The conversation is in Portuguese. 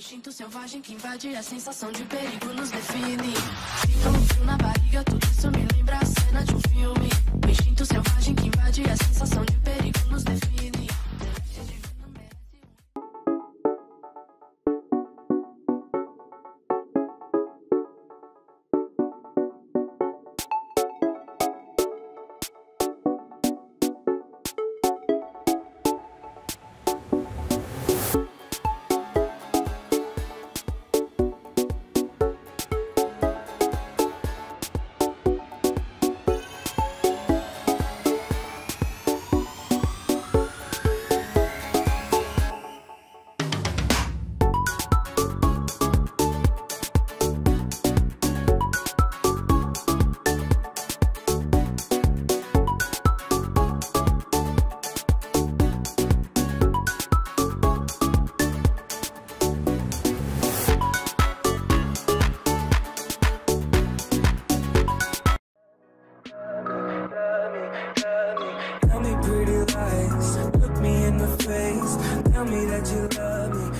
instinto selvagem que invade a sensação de perigo nos define. me that you love me.